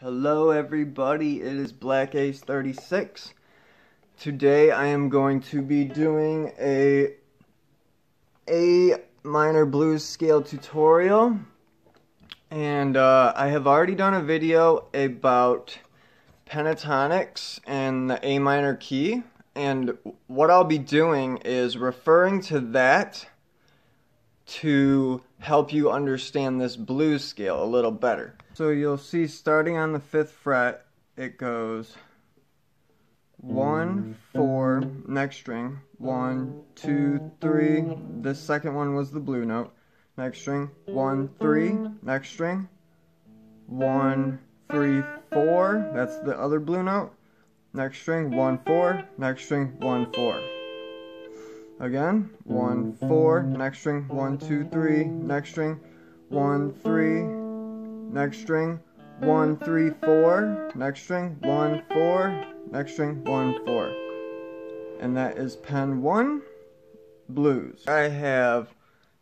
Hello everybody, it is Black Ace 36. Today I am going to be doing a A minor blues scale tutorial. And uh, I have already done a video about pentatonics and the A minor key. And what I'll be doing is referring to that to help you understand this blues scale a little better. So you'll see starting on the fifth fret, it goes one, mm-hmm. four, next string, one, two, three. The second one was the blue note. Next string, one, three, next string, one, three, four. That's the other blue note. Next string, one, four, next string, one, four. Again, one, four, next string, one, two, three, next string, one, three, next string, one, three, four, next string, one, four, next string, one, four. And that is pen one, blues. I have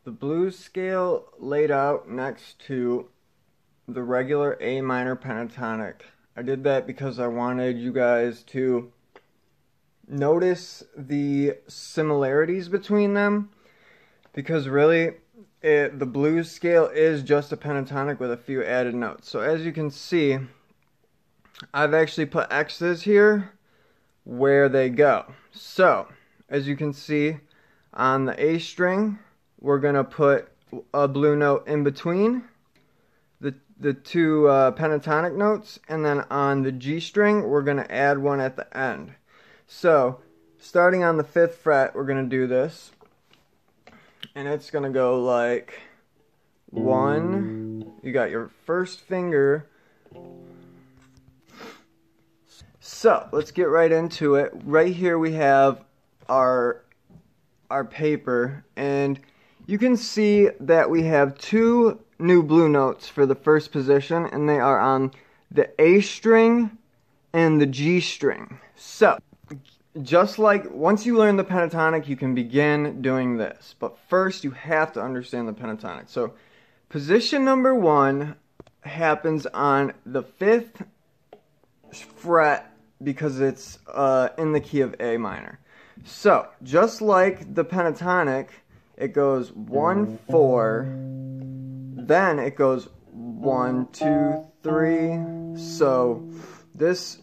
the blues scale laid out next to the regular A minor pentatonic. I did that because I wanted you guys to notice the similarities between them because really it, the blues scale is just a pentatonic with a few added notes. So as you can see, I've actually put X's here where they go. So as you can see on the A string, we're going to put a blue note in between the, the two uh, pentatonic notes and then on the G string, we're going to add one at the end. So, starting on the fifth fret, we're going to do this. And it's to go like one. You got your first finger. So, let's get right into it. Right here we have our our paper and you can see that we have two new blue notes for the first position and they are on the A string and the G string. So, just like once you learn the pentatonic, you can begin doing this. But first, you have to understand the pentatonic. So, position number one happens on the fifth fret because it's uh, in the key of A minor. So, just like the pentatonic, it goes one, four, then it goes one, two, three. So, this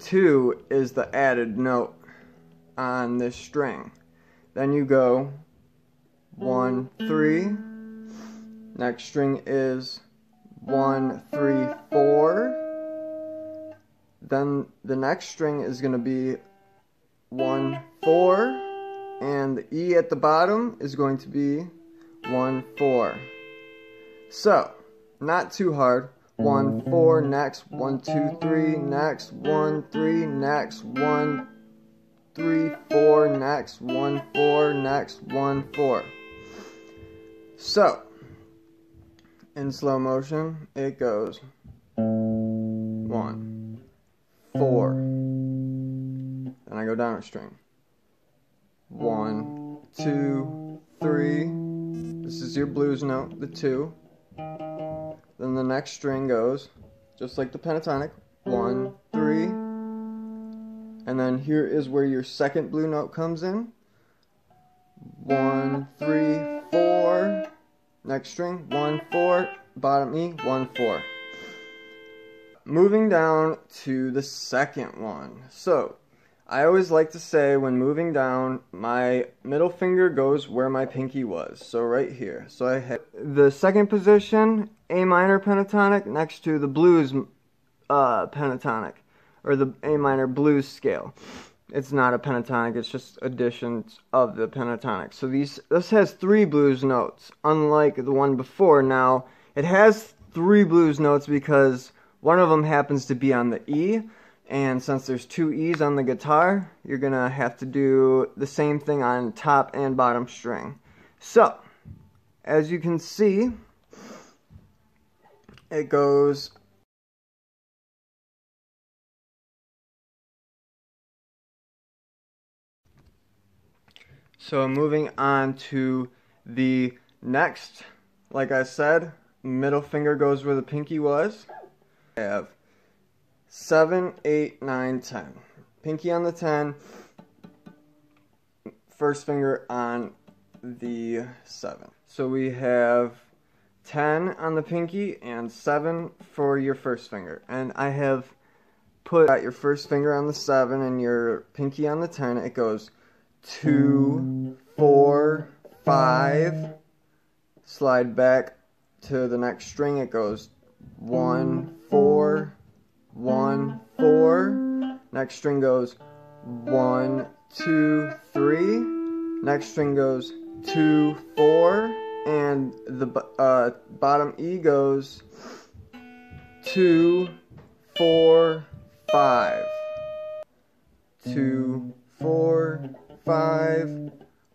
two is the added note on this string. Then you go one, three. Next string is one, three, four. Then the next string is going to be one, four. And the E at the bottom is going to be one, four. So, not too hard. One, four, next, one, two, three, next, one, three, next, one, three, four, next, one, four, next, one, four. So, in slow motion, it goes one, four, then I go down a string. One, two, three. This is your blues note, the two. Then the next string goes, just like the pentatonic, one, and then here is where your second blue note comes in. One, three, four. Next string, one, four. Bottom E, one, four. Moving down to the second one. So, I always like to say when moving down, my middle finger goes where my pinky was. So right here. So I have the second position, A minor pentatonic, next to the blues uh, pentatonic or the A minor blues scale. It's not a pentatonic, it's just additions of the pentatonic. So these this has three blues notes, unlike the one before. Now, it has three blues notes because one of them happens to be on the E, and since there's two E's on the guitar, you're gonna have to do the same thing on top and bottom string. So, as you can see, it goes So moving on to the next, like I said, middle finger goes where the pinky was. I have seven, eight, nine, ten. Pinky on the ten, first finger on the seven. So we have 10 on the pinky and 7 for your first finger. And I have put your first finger on the 7 and your pinky on the 10. It goes 2, 4, 5, slide back to the next string. It goes 1, 4, 1, 4. Next string goes one, two, three. Next string goes 2, 4 and the uh, bottom E goes two, four, five. Two, four, five.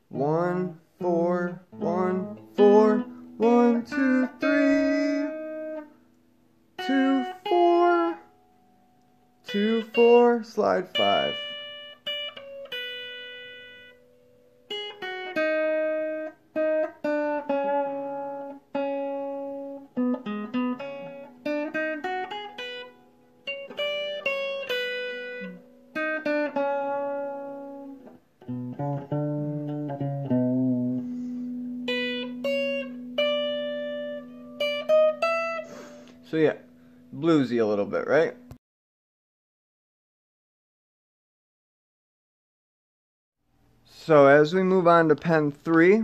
One, four, one, four. One, two, three. Two, four. Two, four. Slide five. So yeah, bluesy a little bit, right? So as we move on to pen 3,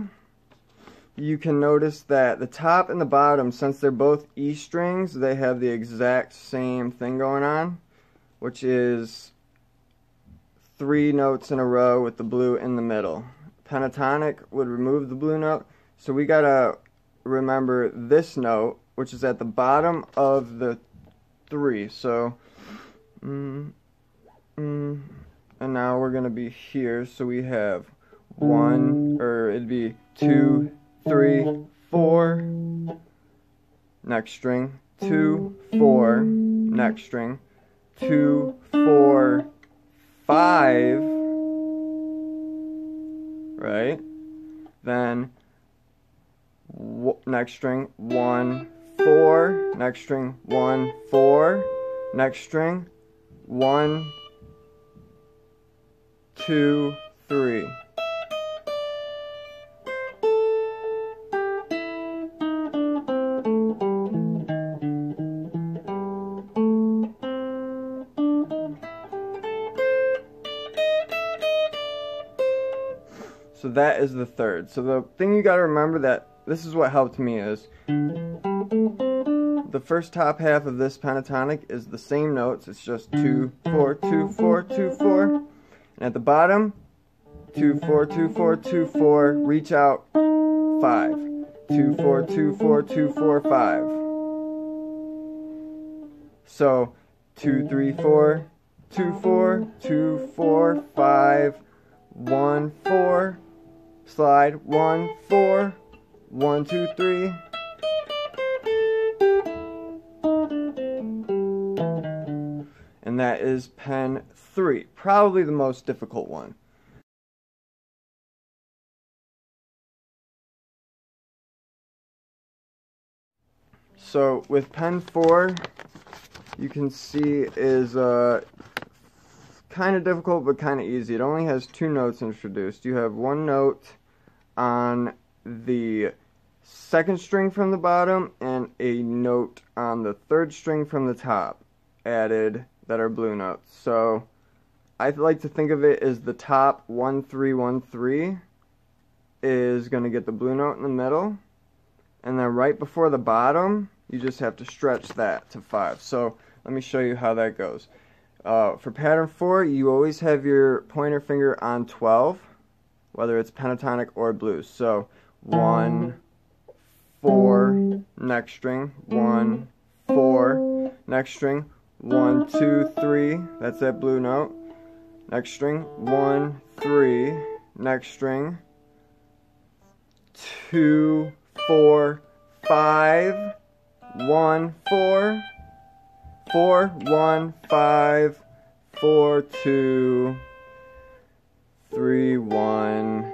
you can notice that the top and the bottom, since they're both E strings, they have the exact same thing going on, which is three notes in a row with the blue in the middle. Pentatonic would remove the blue note, so we gotta remember this note, which is at the bottom of the three. So, mm, mm, and now we're gonna be here. So we have one, or it'd be two, three, four. Next string, two, four. Next string, two, four, five. Right? Then next string, one, four, next string, one, four, next string, one, two, three. So that is the third. So the thing you got to remember that this is what helped me is the first top half of this pentatonic is the same notes. It's just two, four, two, four, two, four. And at the bottom, two, four, two, four, two, four. Reach out, five. Two, four, two, four, two, four, five. So, two, three, four, two, four, two, four, five, one, four. Slide, one, four. One, two, three. That is pen three. Probably the most difficult one. So with pen four, you can see is uh, kind of difficult but kind of easy. It only has two notes introduced. You have one note on the second string from the bottom and a note on the third string from the top added that are blue notes. So I like to think of it as the top 1313 is going to get the blue note in the middle. And then right before the bottom, you just have to stretch that to 5. So let me show you how that goes. Uh, for pattern 4, you always have your pointer finger on 12, whether it's pentatonic or blues. So one, four, next string, one, four, next string, one, two, three, that's that blue note, next string, one, three, next string, two, four, five, one, four, four, one, five, four, two, three, one,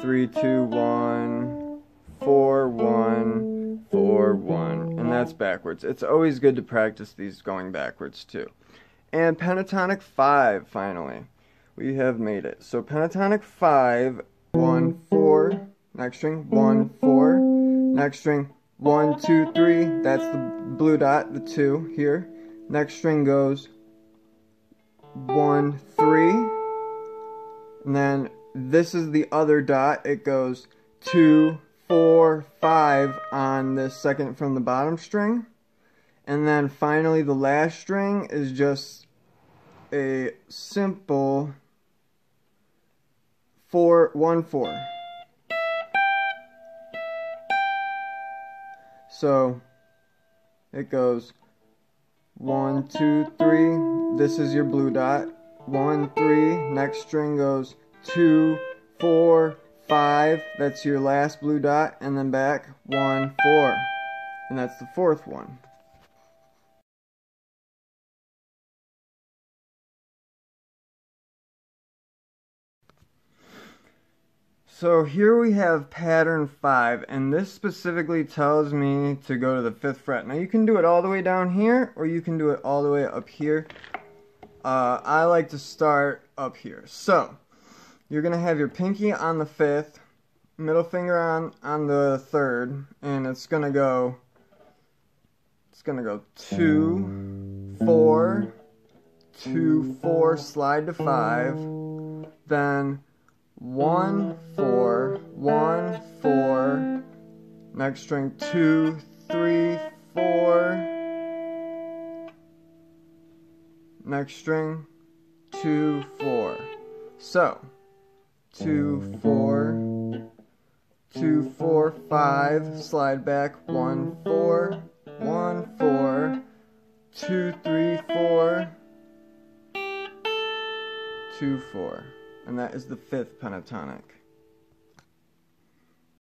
three, two, one, four, one, four, one, that's backwards. It's always good to practice these going backwards too. And pentatonic five, finally. We have made it. So pentatonic five, one, four, next string, one, four, next string, one, two, three, that's the blue dot, the two here. Next string goes one, three, and then this is the other dot. It goes two, four, five on this second from the bottom string. And then finally the last string is just a simple four, one, four. So it goes one, two, three. This is your blue dot. One, three. Next string goes two, four, five. That's your last blue dot. And then back one, four. And that's the fourth one. So here we have pattern 5, and this specifically tells me to go to the 5th fret. Now you can do it all the way down here, or you can do it all the way up here. Uh, I like to start up here. So, you're going to have your pinky on the 5th, middle finger on, on the 3rd, and it's going to go, it's going to go 2, 4, 2, 4, slide to 5, then one, four, one, four, next string, two, three, four, next string, two, four. So, two, four, two, four, five, slide back, one, four, one, four, two, three, four, two, four and that is the fifth pentatonic.